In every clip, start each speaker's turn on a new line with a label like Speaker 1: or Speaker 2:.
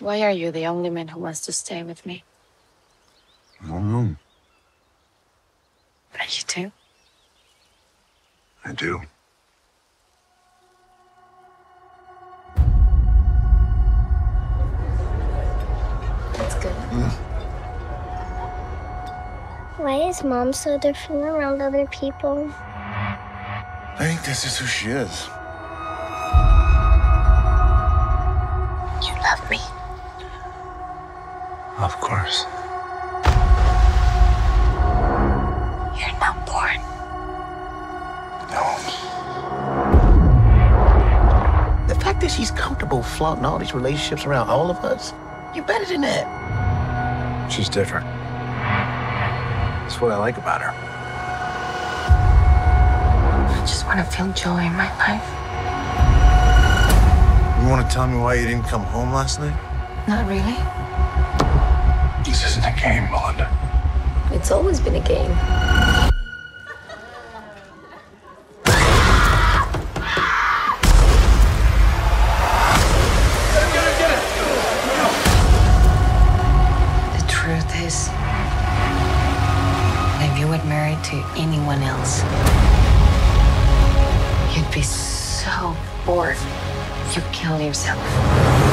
Speaker 1: Why are you the only man who wants to stay with me?
Speaker 2: I don't know.
Speaker 1: Are you too?
Speaker 2: I do.
Speaker 1: That's good.
Speaker 3: Why is mom so different around other people?
Speaker 2: I think this is who she is. Of course.
Speaker 1: You're not born.
Speaker 2: No.
Speaker 4: The fact that she's comfortable flaunting all these relationships around all of us, you're better than that.
Speaker 2: She's different. That's what I like about her.
Speaker 1: I just want to feel joy in my life.
Speaker 2: You want to tell me why you didn't come home last night?
Speaker 1: Not really.
Speaker 2: This isn't a game, Melinda.
Speaker 1: It's always been a game. The truth is, if you were married to anyone else, you'd be so bored you'd kill yourself.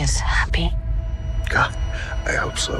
Speaker 1: just happy? God, I hope so.